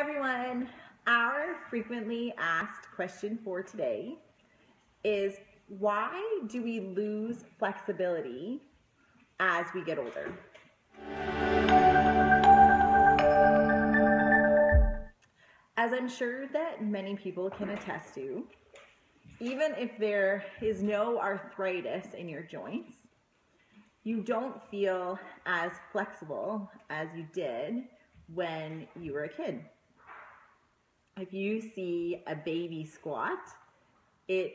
Everyone. Our frequently asked question for today is why do we lose flexibility as we get older? As I'm sure that many people can attest to, even if there is no arthritis in your joints, you don't feel as flexible as you did when you were a kid. If you see a baby squat, it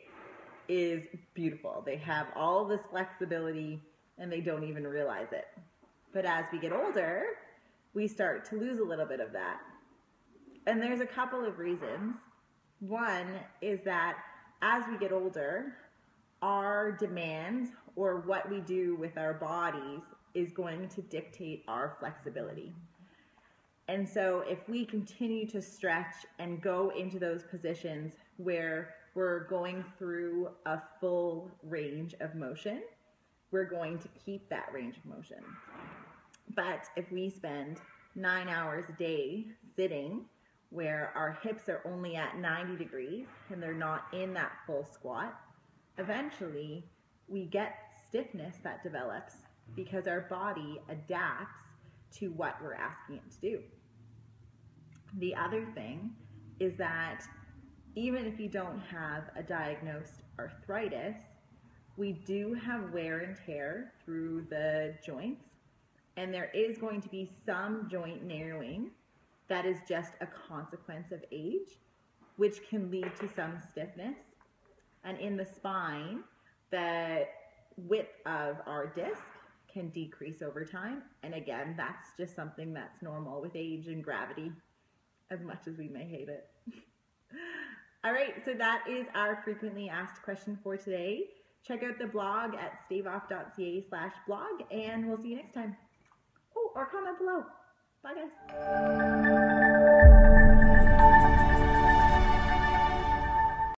is beautiful. They have all this flexibility and they don't even realize it. But as we get older, we start to lose a little bit of that. And there's a couple of reasons. One is that as we get older, our demands or what we do with our bodies is going to dictate our flexibility. And so if we continue to stretch and go into those positions where we're going through a full range of motion, we're going to keep that range of motion. But if we spend nine hours a day sitting where our hips are only at 90 degrees and they're not in that full squat, eventually we get stiffness that develops because our body adapts to what we're asking it to do. The other thing is that even if you don't have a diagnosed arthritis, we do have wear and tear through the joints, and there is going to be some joint narrowing that is just a consequence of age, which can lead to some stiffness. And in the spine, the width of our disc can decrease over time. And again, that's just something that's normal with age and gravity, as much as we may hate it. All right, so that is our frequently asked question for today. Check out the blog at staveoff.ca slash blog, and we'll see you next time. Oh, or comment below. Bye, guys.